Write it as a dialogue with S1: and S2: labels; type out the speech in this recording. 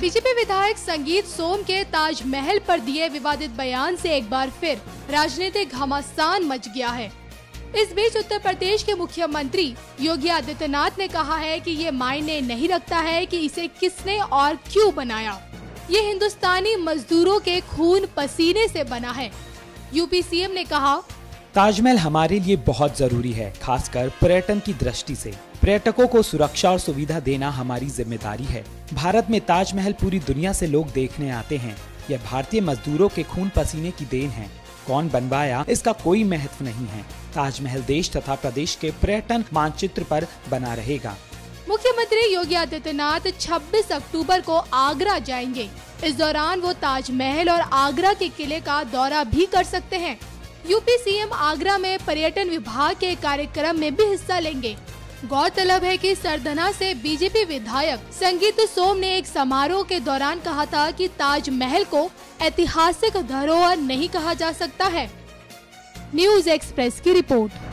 S1: BJP विधायक संगीत सोम के ताजमहल पर दिए विवादित बयान से एक बार फिर राजनीतिक घमासान मच गया है। इस बीच उत्तर प्रदेश के मुख्यमंत्री योगी आदित्यनाथ ने कहा है कि ये मायने नहीं रखता है कि इसे किसने और क्यों बनाया। ये हिंदुस्तानी मजदूरों के खून पसीने से बना है। यूपी सीएम ने कहा
S2: ताजमहल हमारे लिए बहुत ज़रूरी है, खासकर पर्यटन की दृष्टि से। पर्यटकों को सुरक्षा और सुविधा देना हमारी ज़िम्मेदारी है। भारत में ताजमहल पूरी दुनिया से लोग देखने आते हैं। यह भारतीय मजदूरों के खून पसीने की देन है। कौन बनवाया, इसका कोई महत्व नहीं है। ताजमहल देश तथा प्रदेश के पर्यटन मानचित्र पर बना रहेगा।
S1: मुख्यमंत्री योगी आदित्यनाथ 26 अक्टूबर को आगरा जाएँगे। इस दौरान वो ताजमहल और आगरा के किले का दौरा भी कर सकते हैं। यूपी सीएम आगरा में पर्यटन विभाग के कार्यक्रम में भी हिस्सा लेंगे। गौरतलब है कि सरदना से बीजेपी विधायक संगीत सोम ने एक समारोह के दौरान कहा था कि ताजमहल को ऐतिहासिक धरोहर नहीं कहा जा सकता है। न्यूज़ एक्सप्रेस की रिपोर्ट।